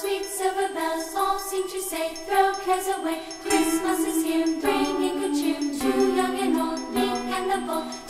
sweet silver bells all seem to say, throw cares away. Christmas is here, bringing good cheer to young and old, meek and the bold.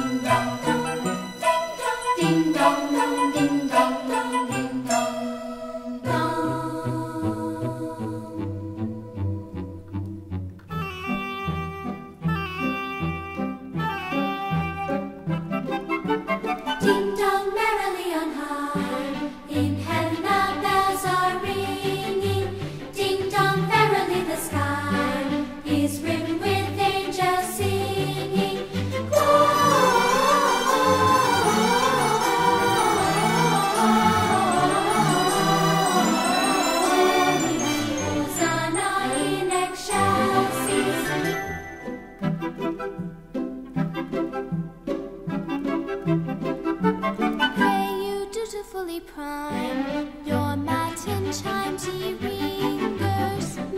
time. Your matin chimes he ringers.